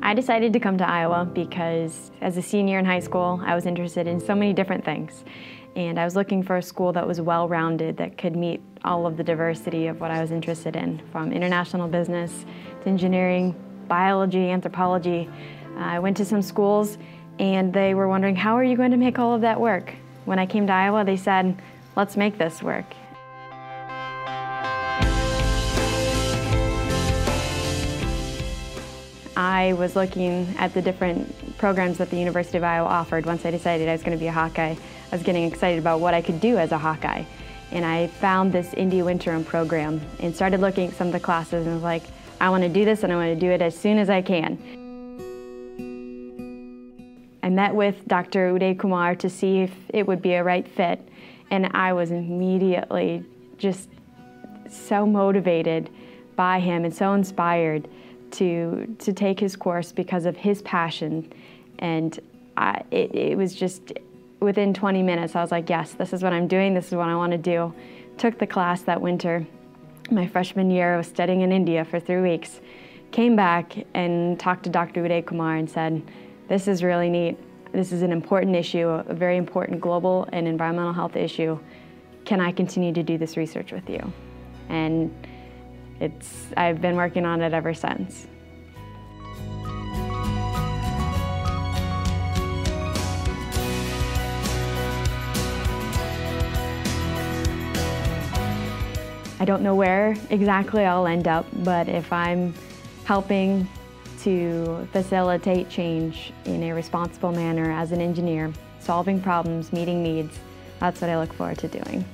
I decided to come to Iowa because as a senior in high school, I was interested in so many different things. And I was looking for a school that was well-rounded, that could meet all of the diversity of what I was interested in, from international business to engineering, biology, anthropology. Uh, I went to some schools and they were wondering, how are you going to make all of that work? When I came to Iowa, they said, let's make this work. I was looking at the different programs that the University of Iowa offered once I decided I was going to be a Hawkeye. I was getting excited about what I could do as a Hawkeye. And I found this India Winterim program and started looking at some of the classes and was like, I want to do this and I want to do it as soon as I can. I met with Dr. Udaykumar to see if it would be a right fit and I was immediately just so motivated by him and so inspired to, to take his course because of his passion. And I, it, it was just within 20 minutes, I was like, yes, this is what I'm doing, this is what I want to do. Took the class that winter. My freshman year, I was studying in India for three weeks. Came back and talked to Dr. Udaykumar and said, this is really neat. This is an important issue, a very important global and environmental health issue. Can I continue to do this research with you? And it's, I've been working on it ever since. I don't know where exactly I'll end up, but if I'm helping to facilitate change in a responsible manner as an engineer, solving problems, meeting needs, that's what I look forward to doing.